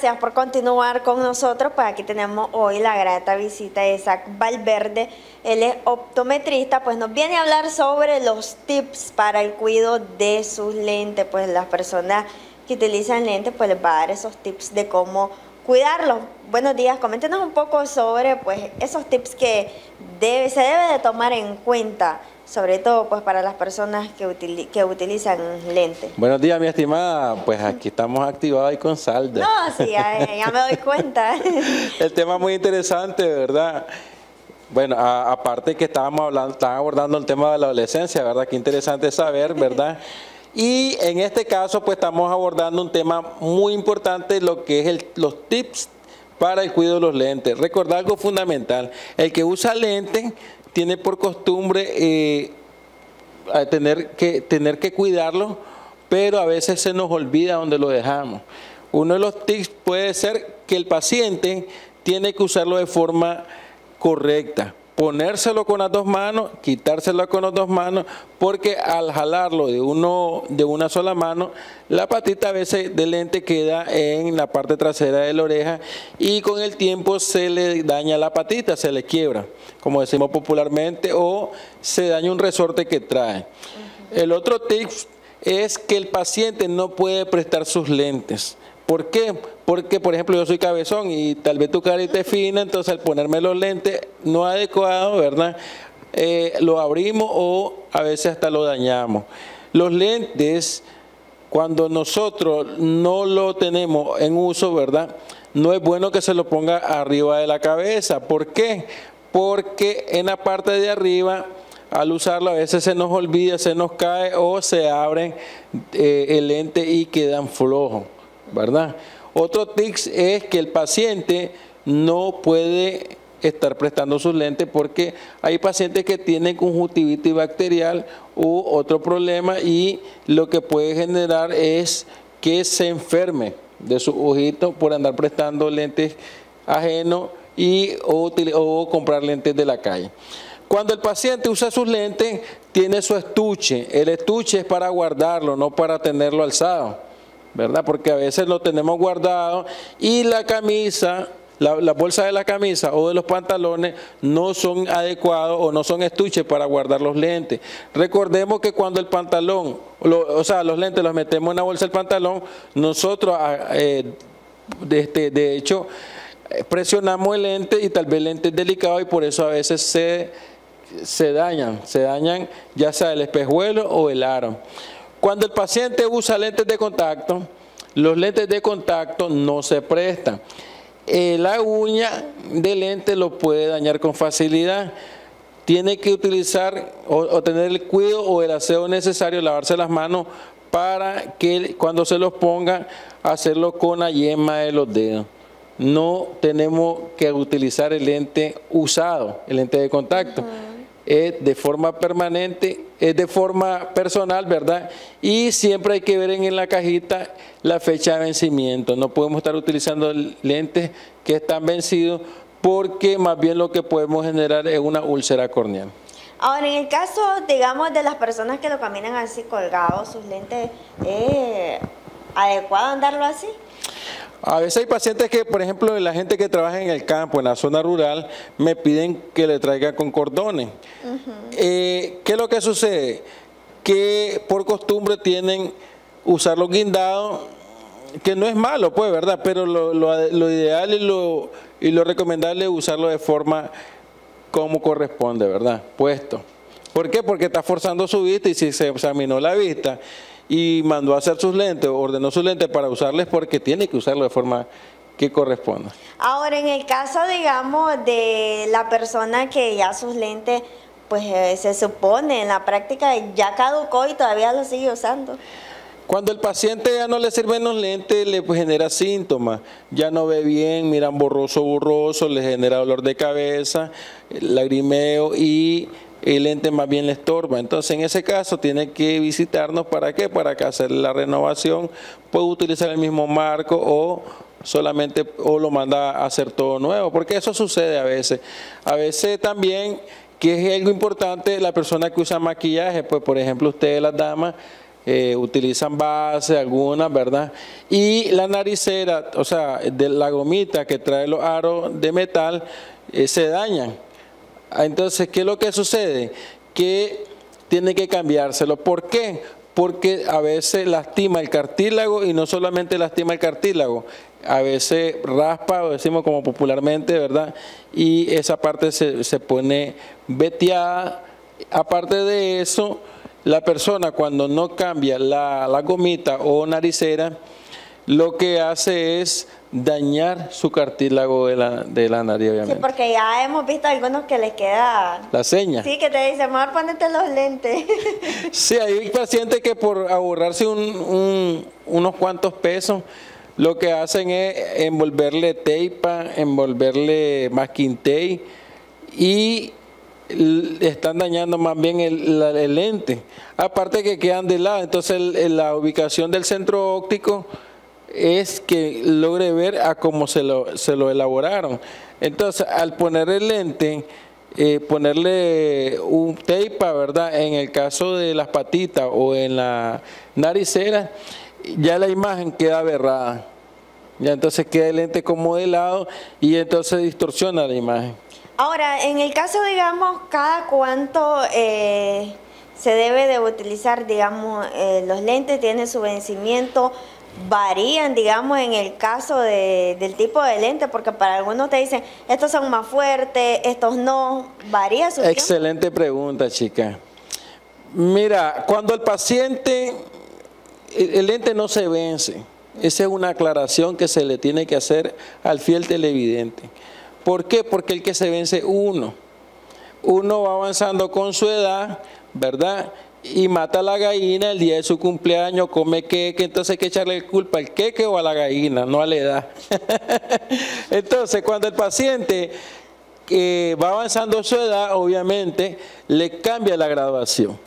Gracias por continuar con nosotros. Pues aquí tenemos hoy la grata visita de Isaac Valverde. Él es optometrista, pues nos viene a hablar sobre los tips para el cuidado de sus lentes. Pues las personas que utilizan lentes, pues les va a dar esos tips de cómo cuidarlos. Buenos días, coméntenos un poco sobre pues esos tips que se debe de tomar en cuenta sobre todo pues para las personas que, que utilizan lentes. Buenos días, mi estimada. Pues aquí estamos activados y con salda. No, sí, ya, me doy cuenta. El tema muy interesante, ¿verdad? Bueno, aparte que estábamos hablando, estaban abordando el tema de la adolescencia, ¿verdad? Qué interesante saber, ¿verdad? Y en este caso, pues estamos abordando un tema muy importante, lo que es el, los tips para el cuidado de los lentes. Recordar algo fundamental, el que usa lentes tiene por costumbre eh, tener, que, tener que cuidarlo, pero a veces se nos olvida dónde lo dejamos. Uno de los tips puede ser que el paciente tiene que usarlo de forma correcta ponérselo con las dos manos, quitárselo con las dos manos, porque al jalarlo de, uno, de una sola mano, la patita a veces de lente queda en la parte trasera de la oreja y con el tiempo se le daña la patita, se le quiebra, como decimos popularmente, o se daña un resorte que trae. El otro tip es que el paciente no puede prestar sus lentes. ¿Por qué? Porque, por ejemplo, yo soy cabezón y tal vez tu carita es fina, entonces al ponerme los lentes no adecuados, ¿verdad? Eh, lo abrimos o a veces hasta lo dañamos. Los lentes, cuando nosotros no lo tenemos en uso, ¿verdad? No es bueno que se lo ponga arriba de la cabeza. ¿Por qué? Porque en la parte de arriba al usarlo a veces se nos olvida, se nos cae o se abren eh, el lente y quedan flojos. ¿Verdad? Otro tips es que el paciente no puede estar prestando sus lentes porque hay pacientes que tienen conjuntivitis bacterial u otro problema y lo que puede generar es que se enferme de su ojito por andar prestando lentes ajenos y o comprar lentes de la calle. Cuando el paciente usa sus lentes, tiene su estuche. El estuche es para guardarlo, no para tenerlo alzado. ¿Verdad? Porque a veces lo tenemos guardado y la camisa, la, bolsa de la camisa o de los pantalones no son adecuados o no son estuches para guardar los lentes. Recordemos que cuando el pantalón, o sea, los lentes los metemos en la bolsa del pantalón, nosotros, ah, eh, de, este, de hecho, presionamos el lente y tal vez el lente es delicado y por eso a veces se, se dañan, se dañan ya sea el espejuelo o el aro. Cuando el paciente usa lentes de contacto, los lentes de contacto no se prestan. Eh, la uña de lente lo puede dañar con facilidad. Tiene que utilizar o, tener el cuidado o el aseo necesario, lavarse las manos para que cuando se los ponga, hacerlo con la yema de los dedos. No tenemos que utilizar el lente usado, el lente de contacto es de forma permanente, es de forma personal, ¿verdad? Y siempre hay que ver en la cajita la fecha de vencimiento. No podemos estar utilizando lentes que están vencidos porque más bien lo que podemos generar es una úlcera corneal. Ahora, en el caso, digamos, de las personas que lo caminan así colgados, sus lentes, ¿es adecuado andarlo así? A veces hay pacientes que, por ejemplo, la gente que trabaja en el campo, en la zona rural, me piden que le traiga con cordones. Eh, ¿Qué es lo que sucede? Que por costumbre tienen usar los guindados, que no es malo, pues, ¿verdad? Pero lo, ideal y lo, y lo recomendable es usarlo de forma como corresponde, ¿verdad? Puesto. ¿Por qué? Porque está forzando su vista y si se examinó la vista y mandó a hacer sus lentes, ordenó sus lentes para usarles porque tiene que usarlo de forma que corresponda. Ahora, en el caso, digamos, de la persona que ya sus lentes, pues eh, se supone en la práctica ya caducó y todavía lo sigue usando. Cuando el paciente ya no le sirven los lentes, le pues, genera síntomas. Ya no ve bien, miran borroso, borroso, le genera dolor de cabeza, lagrimeo y el ente más bien le estorba. Entonces, en ese caso, tiene que visitarnos para qué? Para que hacer la renovación, puede utilizar el mismo marco o solamente o lo manda a hacer todo nuevo, porque eso sucede a veces. A veces también, que es algo importante, la persona que usa maquillaje, pues por ejemplo, ustedes las damas, eh, utilizan base, algunas, ¿verdad? Y la naricera, o sea, de la gomita que trae los aros de metal, eh, se dañan. Ah, entonces, ¿qué es lo que sucede? Que tiene que cambiárselo. ¿Por qué? Porque a veces lastima el cartílago y no solamente lastima el cartílago, a veces raspa, o decimos como popularmente, ¿verdad? Y esa parte se, se pone veteada. Aparte de eso, la persona cuando no cambia la, la gomita o naricera, lo que hace es dañar su cartílago de la, de la nariz, obviamente. Sí, porque ya hemos visto algunos que les queda... La seña. Sí, que te dicen, mejor ponete los lentes. sí, hay pacientes que por ahorrarse un, un, unos cuantos pesos, lo que hacen es envolverle teipa, envolverle masking tape y están dañando más bien el, el, lente. Aparte que quedan de lado, entonces la ubicación del centro óptico es que logre ver a cómo se lo, se lo elaboraron. Entonces, al poner el lente, eh, ponerle un tape, ¿verdad? En el caso de las patitas o en la naricera, ya la imagen queda aberrada. Ya entonces queda el lente como de lado y entonces distorsiona la imagen. Ahora, en el caso, digamos, cada cuánto eh, se debe de utilizar, digamos, eh, los lentes tienen su vencimiento, varían, digamos, en el caso de, del tipo de lente, porque para algunos te dicen, estos son más fuertes, estos no, varía su Excelente pregunta, chica. Mira, cuando el paciente, el, lente no se vence, esa es una aclaración que se le tiene que hacer al fiel televidente. ¿Por qué? Porque el que se vence uno. Uno va avanzando con su edad, ¿verdad? Y mata a la gallina el día de su cumpleaños, come queque, entonces hay que echarle culpa al queque o a la gallina, no a la edad. entonces, cuando el paciente eh, va avanzando su edad, obviamente le cambia la graduación.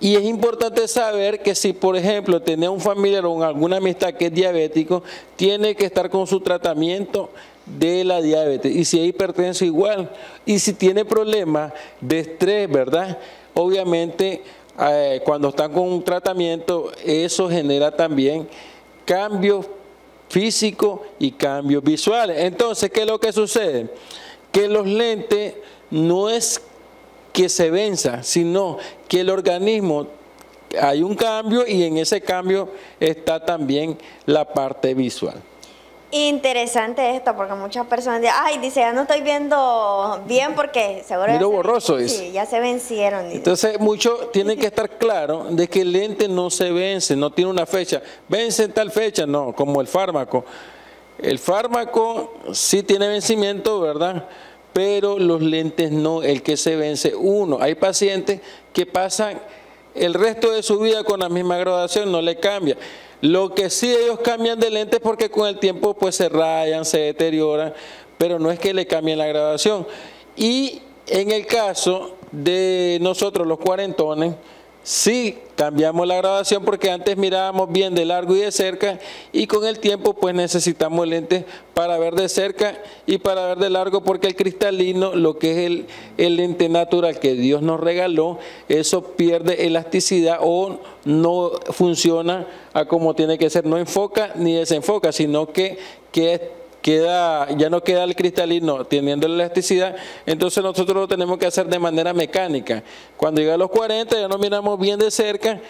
Y es importante saber que si, por ejemplo, tiene un familiar o alguna amistad que es diabético, tiene que estar con su tratamiento de la diabetes. Y si hay hipertensión igual. Y si tiene problemas de estrés, ¿verdad? Obviamente eh, cuando están con un tratamiento, eso genera también cambios físicos y cambios visuales. Entonces, ¿qué es lo que sucede? Que los lentes no es que se venza, sino que el organismo hay un cambio y en ese cambio está también la parte visual. Interesante esto, porque muchas personas dicen, ay, dice, ya no estoy viendo bien porque seguro... Miro borroso, Sí, ya se vencieron. Entonces, muchos tienen que estar claros de que el lente no se vence, no tiene una fecha. Vence en tal fecha, no, como el fármaco. El fármaco sí tiene vencimiento, ¿verdad? Pero los lentes no, el que se vence uno. Hay pacientes que pasan el resto de su vida con la misma graduación, no le cambia. Lo que sí ellos cambian de lentes porque con el tiempo pues se rayan, se deterioran, pero no es que le cambien la graduación. Y en el caso de nosotros los cuarentones, Sí, cambiamos la graduación porque antes mirábamos bien de largo y de cerca y con el tiempo pues necesitamos lentes para ver de cerca y para ver de largo porque el cristalino, lo que es el, el lente natural que Dios nos regaló, eso pierde elasticidad o no funciona a como tiene que ser, no enfoca ni desenfoca, sino que, que queda, ya no queda el cristalino teniendo la elasticidad, entonces nosotros lo tenemos que hacer de manera mecánica. Cuando llega a los 40 ya no miramos bien de cerca,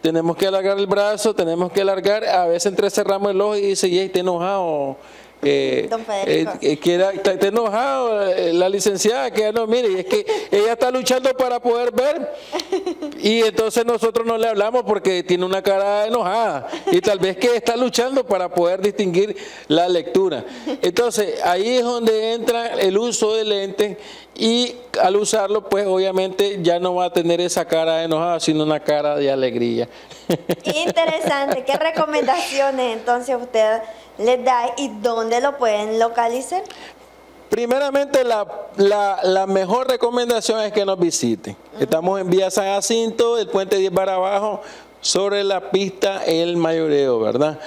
tenemos que alargar el brazo, tenemos que alargar, a veces entrecerramos el ojo y dice, y está enojado eh, eh, eh, que está, enojado la licenciada, que no, mire, es que ella está luchando para poder ver y entonces nosotros no le hablamos porque tiene una cara enojada y tal vez que está luchando para poder distinguir la lectura. Entonces ahí es donde entra el uso de lentes y al usarlo pues obviamente ya no va a tener esa cara enojada sino una cara de alegría. Interesante, ¿qué recomendaciones entonces usted les da y dónde lo pueden localizar? Primeramente, la, mejor recomendación es que nos visiten. Estamos en Vía San Jacinto, el puente 10 para abajo, sobre la pista El Mayoreo, ¿verdad?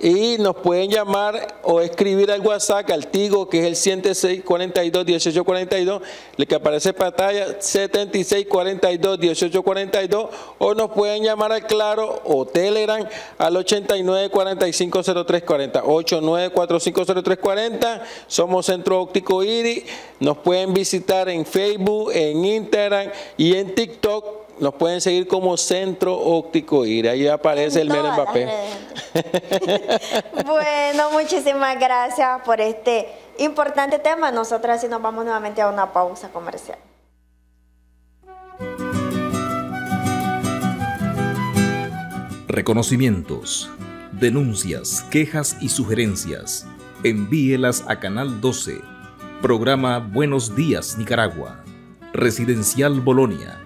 Y nos pueden llamar o escribir al WhatsApp al Tigo que es el 7642 1842, el que aparece en pantalla 7642 1842 o nos pueden llamar al Claro o Telegram al 89450340 89450340 somos Centro Óptico IRI nos pueden visitar en Facebook, en Instagram y en TikTok nos pueden seguir como Centro Óptico IRI. Ahí aparece el mero Mbappé. bueno, muchísimas gracias por este importante tema. Nosotras así nos vamos nuevamente a una pausa comercial. Reconocimientos, denuncias, quejas y sugerencias. Envíelas a Canal 12. Programa Buenos Días Nicaragua. Residencial Bolonia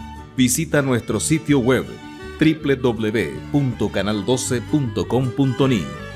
Visita nuestro sitio web www.canal12.com.ni